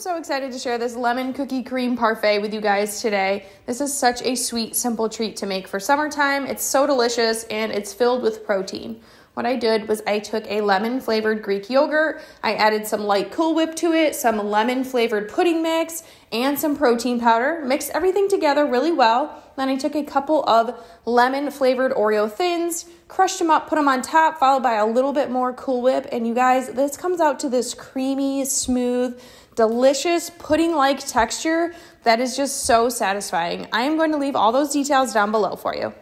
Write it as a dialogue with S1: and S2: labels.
S1: so excited to share this lemon cookie cream parfait with you guys today. This is such a sweet, simple treat to make for summertime. It's so delicious and it's filled with protein. What I did was I took a lemon flavored Greek yogurt, I added some light Cool Whip to it, some lemon flavored pudding mix, and some protein powder. Mixed everything together really well. Then I took a couple of lemon flavored Oreo thins, crushed them up, put them on top, followed by a little bit more Cool Whip. And you guys, this comes out to this creamy, smooth, delicious pudding like texture that is just so satisfying. I am going to leave all those details down below for you.